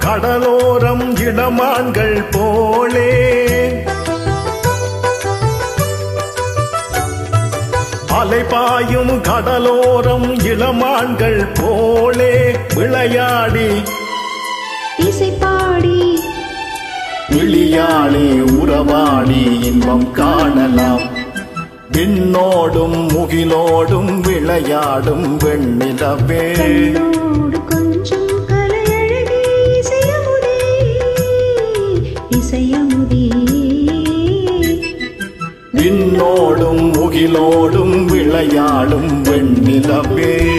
கடலோரம் இளமான்கள் போலே. அலைபாயும் கடலோரம் இளமான்கள் போலே. விளையாடி. இசை பாடி விழியாளே உறவாடி இன்பம் காணலாம். விண்ணோடும் முகிலோடும் விளையாடும் வெண்ணிலவே. இசையமுதே. விண்ணோடும் முகிலோடும் விளையாடும் வெண்ணிலவே.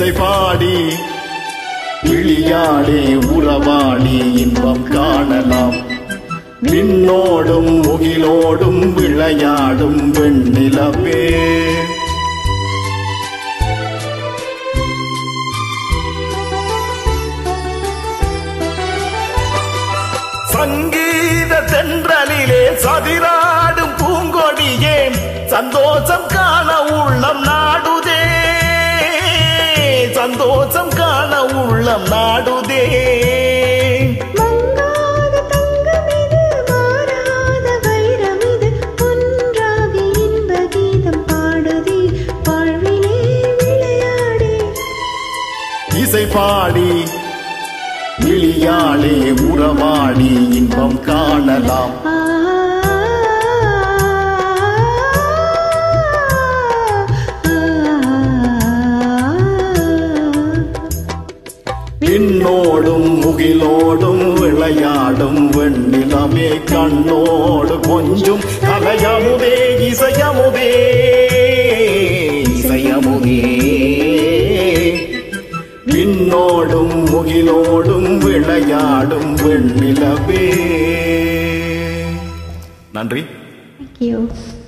இசை பாடி விழியாடே உறவாடி இன்பம் காணலாம். விண்ணோடும் முகிலோடும் விளையாடும் வெண்ணிலவே. சங்கீத தென்றலிலே சதிராடும் பூங்கொடியே சந்தோஷம் காண உள்ளம் நாடு சந்தோஷம் காண உள்ளம் நாடுதே. இசை பாடி விழியாளே உறவாடி இன்பம் காணலாம். விண்ணோடும் முகிலோடும் விளையாடும் வெண்ணிலமே கண்ணோடு கொஞ்சம் கலையமுதே இசையமுதே இசையமுதே. விண்ணோடும் முகிலோடும் விளையாடும் வெண்ணிலவே நன்றி. Thank you.